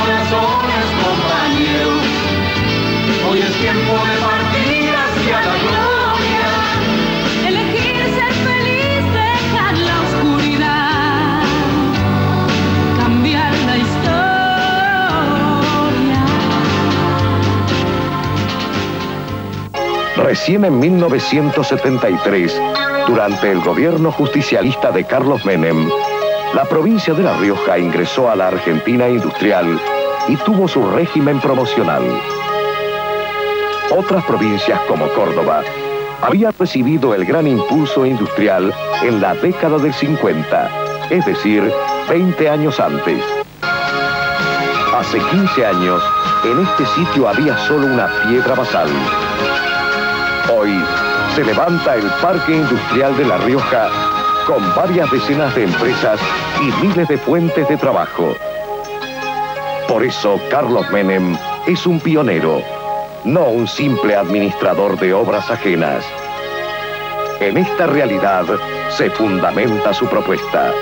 corazones, compañeros. Hoy es tiempo de partir hacia la gloria. Elegir ser feliz, dejar la oscuridad, cambiar la historia. Recién en 1973, durante el gobierno justicialista de Carlos Menem, la provincia de La Rioja ingresó a la Argentina industrial y tuvo su régimen promocional. Otras provincias como Córdoba habían recibido el gran impulso industrial en la década del 50, es decir, 20 años antes. Hace 15 años, en este sitio había solo una piedra basal. Hoy se levanta el Parque Industrial de La Rioja con varias decenas de empresas y miles de fuentes de trabajo. Por eso Carlos Menem es un pionero, no un simple administrador de obras ajenas. En esta realidad se fundamenta su propuesta.